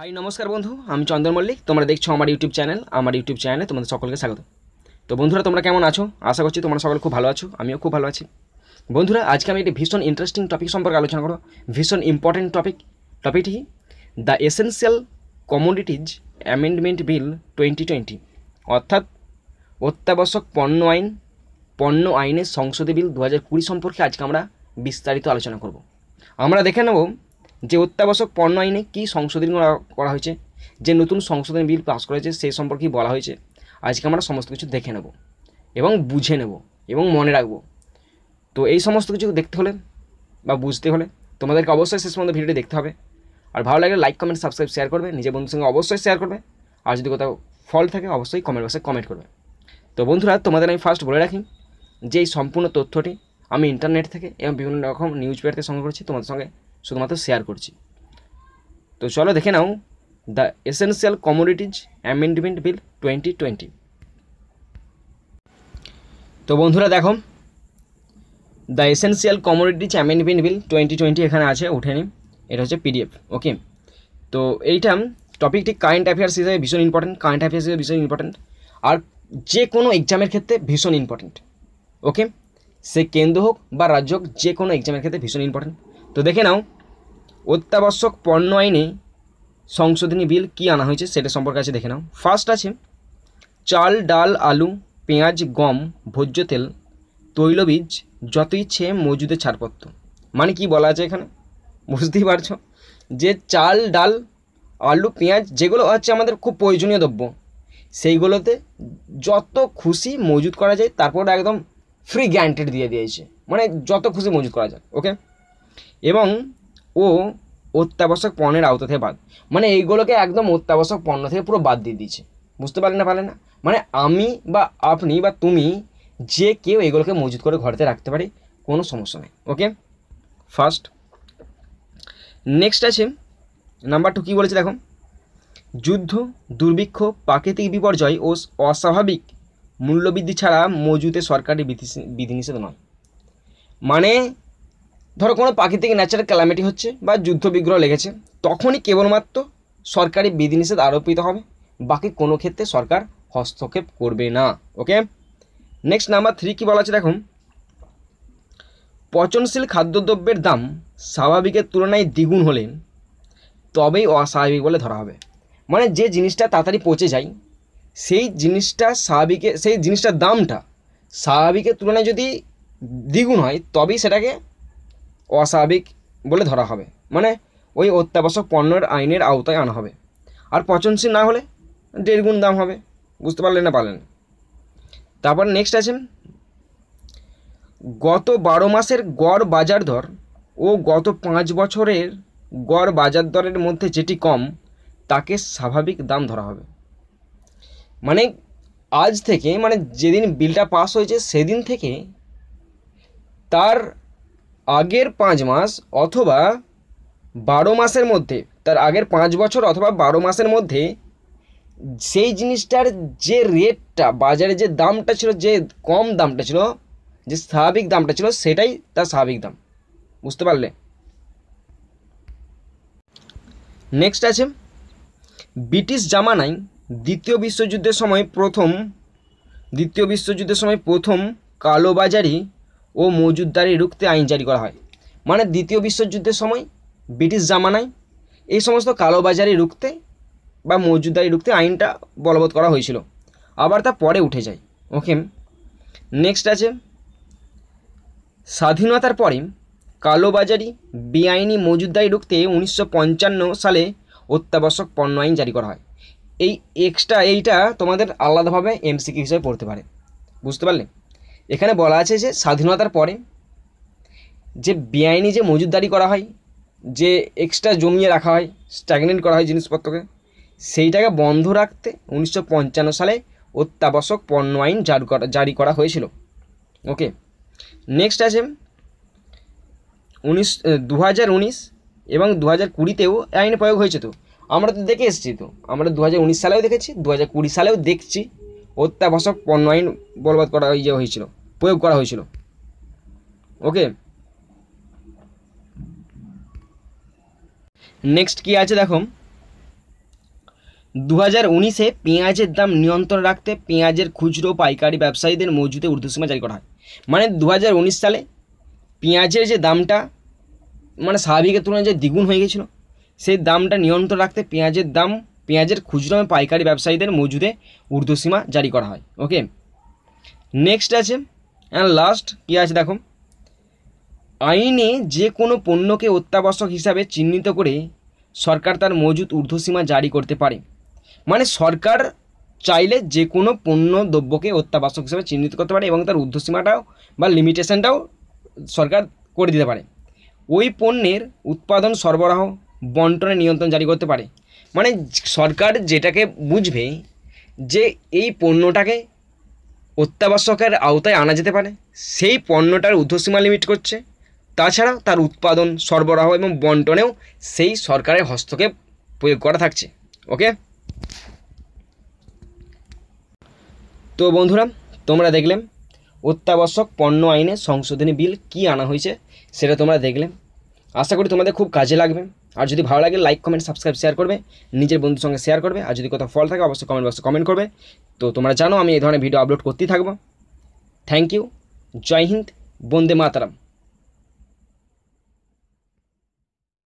High নমস্কার বন্ধু, আমি চন্দন মল্লিক, তোমরা দেখছ আমার ইউটিউব চ্যানেল আমার ইউটিউব চ্যানেলে তোমাদের সকলকে স্বাগত। তো বন্ধুরা, তোমরা কেমন আছো? আশা করছি তোমরা সকলে খুব ভালো আছো, আমিও খুব ভালো আছি। বন্ধুরা, আজকে আমি একটি ভীষণ ইন্টারেস্টিং টপিক সম্পর্কে আলোচনা করব। ভীষণ important topic টপিকটি the essential commodities amendment bill twenty twenty অর্থাৎ অত্যাবশ্যক পণ্য আইন, পণ্য আইনের সংসদে বিল দু হাজার কুড়ি সম্পর্কে আজকে আমরা বিস্তারিত আলোচনা করব। আমরা দেখে নেব যে অত্যাবশ্যক পণ্য আইনে কী সংশোধন করা- হয়েছে, যে নতুন সংশোধনী বিল পাস করেছে সেই সম্পর্কে বলা হয়েছে, আজকে আমরা সমস্ত কিছু দেখে নেব এবং বুঝে নেব এবং মনে রাখব। তো এই সমস্ত কিছু দেখতে হলে বা বুঝতে হলে তোমাদেরকে অবশ্যই শেষ পর্যন্ত ভিডিওটি দেখতে হবে। আর ভালো লাগলে লাইক কমেন্ট সাবস্ক্রাইব শেয়ার করবে, নিজের বন্ধুর সঙ্গে অবশ্যই শেয়ার করবে। আর যদি কোথাও ফল থাকে, অবশ্যই কমেন্ট বক্সে কমেন্ট করবে। তো বন্ধুরা, তোমাদের আমি ফার্স্ট বলে রাখি যে এই সম্পূর্ণ তথ্যটি আমি ইন্টারনেট থেকে এবং বিভিন্ন রকম নিউজ পেপার থেকে সংগ্রহ করছি, তোমাদের সঙ্গে শুধুমাত্র শেয়ার করছি। তো চলো দেখে নাও the essential commodities amendment bill twenty twenty তো বন্ধুরা দেখো the essential commodities amendment bill twenty twenty এখানে আছে, উঠে নি এটা হচ্ছে পিডিএফ ওকে তো এইটা টপিকটি কারেন্ট অ্যাফেয়ার্স হিসেবে ভীষণ ইম্পর্টেন্ট কারেন্ট অ্যাফেয়ার্স হিসেবে ভীষণ ইম্পর্টেন্ট আর যে কোনো এক্সামের ক্ষেত্রে ভীষণ ইম্পর্টেন্ট ওকে সে কেন্দ্র হোক বা রাজ্য হোক যে কোনো এক্সামের ক্ষেত্রে ভীষণ ইম্পর্টেন্ট তো দেখে নাও, অত্যাবশ্যক পণ্য আইনে সংশোধনী বিল কি আনা হয়েছে সেটা সম্পর্কে আছে, দেখে নাও। ফার্স্ট আছে, চাল, ডাল, আলু, পেঁয়াজ, গম, ভোজ্য তেল, তৈলবীজ, যত ইচ্ছে মজুদে ছাড়পত্র। মানে কি বলা আছে এখানে? বুঝতেই পারছ? যে চাল, ডাল, আলু, পেঁয়াজ, যেগুলো হচ্ছে আমাদের খুব প্রয়োজনীয় দ্রব্য, সেইগুলোতে যত খুশি মজুদ করা যায়, তারপর একদম ফ্রি গ্যান্টেড দিয়ে দিয়েছে। মানে যত খুশি মজুদ করা যায় ওকে এবং ও অত্যাবশ্যক পণ্যের আওতা থেকে বাদ মানে এইগুলোকে একদম অত্যাবশ্যক পণ্য থেকে পুরো বাদ দিয়ে দিয়েছে। বুঝতে পারলেন না পারলেন না? মানে আমি বা আপনি বা তুমি যে কেউ এগুলোকে মজুত করে ঘরেতে রাখতে পারি, কোনো সমস্যা নেই, ওকে? ফার্স্ট নেক্সট আছে নাম্বার টু কী বলেছে দেখো? যুদ্ধ, দুর্ভিক্ষ, প্রাকৃতিক বিপর্যয় ও অস্বাভাবিক মূল্যবৃদ্ধি ছাড়া মজুতে সরকারি বিধি- বিধিনিষেধ নয়। মানে ধরো কোনো প্রাকৃতিক ন্যাচারাল ক্যালামিটি হচ্ছে বা যুদ্ধ বিগ্রহ লেগেছে, তখনই কেবলমাত্র সরকারি বিধিনিষেধ আরোপিত হবে। বাকি কোনো ক্ষেত্রে সরকার হস্তক্ষেপ করবে না ওকে নেক্সট নাম্বার থ্রি কী বলা আছে দেখুন। পচনশীল খাদ্যদ্রব্যের দাম স্বাভাবিকের তুলনায় দ্বিগুণ হলে তবেই অস্বাভাবিক বলে ধরা হবে। মানে যে জিনিসটা তাড়াতাড়ি পচে যায়, সেই জিনিসটা স্বাভাবিকের সেই জিনিসটার দামটা স্বাভাবিকের তুলনায় যদি দ্বিগুণ হয়, তবেই সেটাকে অস্বাভাবিক বলে ধরা হবে। মানে ওই অত্যাবশ্যক পণ্যের আইনের আওতায় আনা হবে। আর পচনশীল না হলে দেড় গুণ দাম হবে। বুঝতে পারলেন না পারলেন। তারপর নেক্সট আছে, গত বারো মাসের গড় বাজার দর ও গত পাঁচ বছরের গড় বাজার দরের মধ্যে যেটি কম, তাকে স্বাভাবিক দাম ধরা হবে। মানে আজ থেকে মানে যেদিন বিলটা পাস হয়েছে, সেদিন থেকে তার আগের পাঁচ মাস অথবা বারো মাসের মধ্যে, তার আগের পাঁচ বছর অথবা বারো মাসের মধ্যে সেই জিনিসটার যে রেটটা বাজারে যে দামটা ছিল, যে কম দামটা ছিল, যে স্বাভাবিক দামটা ছিল, সেটাই তার স্বাভাবিক দাম। বুঝতে পারলে? নেক্সট আছে, ব্রিটিশ জামানায় দ্বিতীয় বিশ্বযুদ্ধের সময় প্রথম, দ্বিতীয় বিশ্বযুদ্ধের সময় প্রথম কালোবাজারি ও মজুদদারি রুখতে আইন জারি করা হয়। মানে দ্বিতীয় বিশ্বযুদ্ধের সময় ব্রিটিশ জামানায় এই সমস্ত কালোবাজারি রুখতে বা মজুদদারি রুখতে আইনটা বলবৎ করা হয়েছিল। আবার তা পরে উঠে যায়। ওকে নেক্সট আছে। স্বাধীনতার পরে কালোবাজারি বেআইনি মজুদদারি রুখতে উনিশশো পঞ্চান্ন সালে অত্যাবশ্যক পণ্য আইন জারি করা হয়। এই এক্সট্রা এইটা তোমাদের আলাদাভাবে এমসিকিউ হিসেবে পড়তে পারে। বুঝতে পারলে? এখানে বলা আছে যে স্বাধীনতার পরে যে বেআইনি যে মজুদদারি করা হয়, যে এক্সট্রা জমিয়ে রাখা হয় স্ট্যাগনেন্ট করা হয় জিনিসপত্রকে, সেইটাকে বন্ধ রাখতে উনিশশো পঞ্চান্ন সালে অত্যাবশ্যক পণ্য আইন জারি করা জারি করা হয়েছিল। ওকে নেক্সট আছে উনিশ দু এবং দু হাজার কুড়িতেও আইন প্রয়োগ হয়েছে তো। আমরা তো দেখে এসেছি তো, আমরা দু হাজার উনিশ সালেও দেখেছি দু হাজার কুড়ি সালেও দেখছি অত্যাবশ্যক পণ্য আইন বলবৎ করা ইয়ে হয়েছিল। প্রয়োগ করা হয়েছিল। ওকে? নেক্সট কি আছে দেখো? দু হাজার উনিশে পেঁয়াজের দাম নিয়ন্ত্রণ রাখতে পেঁয়াজের খুচরো পাইকারি ব্যবসায়ীদের মজুদে ঊর্ধ্বসীমা জারি করা হয়। মানে দু হাজার উনিশ সালে পেঁয়াজের যে দামটা মানে স্বাভাবিকের তুলনায় যে দ্বিগুণ হয়ে গেছিল, সেই দামটা নিয়ন্ত্রণ রাখতে পেঁয়াজের দাম, পেঁয়াজের খুচরো পাইকারি ব্যবসায়ীদের মজুদে ঊর্ধ্বসীমা জারি করা হয়। ওকে? নেক্সট আছে অ্যান্ড লাস্ট কী আছে দেখো? আইনে যে কোনো পণ্যকে অত্যাবশ্যক হিসাবে চিহ্নিত করে সরকার তার মজুদ ঊর্ধ্বসীমা জারি করতে পারে। মানে সরকার চাইলে যে কোনো পণ্য দ্রব্যকে অত্যাবশ্যক হিসাবে চিহ্নিত করতে পারে এবং তার ঊর্ধ্বসীমাটাও বা লিমিটেশনটাও সরকার করে দিতে পারে। ওই পণ্যের উৎপাদন সরবরাহ, বন্টনে নিয়ন্ত্রণ জারি করতে পারে। মানে সরকার যেটাকে বুঝবে যে এই পণ্যটাকে অত্যাবশ্যকের আওতায় আনা যেতে পারে। সেই পণ্যটার ঊর্ধ্বসীমা লিমিট করছে। তাছাড়াও তার উৎপাদন, সরবরাহ এবং বন্টনেও সেই সরকারের হস্তক্ষেপ প্রয়োগ করা থাকছে। ওকে? তো বন্ধুরা, তোমরা দেখলে অত্যাবশ্যক পণ্য আইনে সংশোধনী বিল কি আনা হয়েছে, সেটা তোমরা দেখলে আশা করি তোমাদের খুব কাজে লাগবে। আর যদি ভালো লাগে লাইক কমেন্ট সাবস্ক্রাইব শেয়ার করবে। নিজের বন্ধুর সঙ্গে শেয়ার করবে। আর যদি কোথাও ফল থাকে, অবশ্যই কমেন্ট বক্সে কমেন্ট করবে। তো তোমরা জানো, আমি এই ধরনের ভিডিও আপলোড করতেই থাকব। থ্যাংক ইউ জয় হিন্দ, বন্দে মাতারাম।